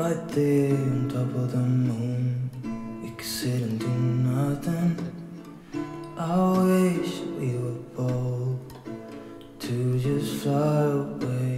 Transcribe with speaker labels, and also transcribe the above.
Speaker 1: Right there on top of the moon, we could sit and do nothing. I wish we were bold to just fly away.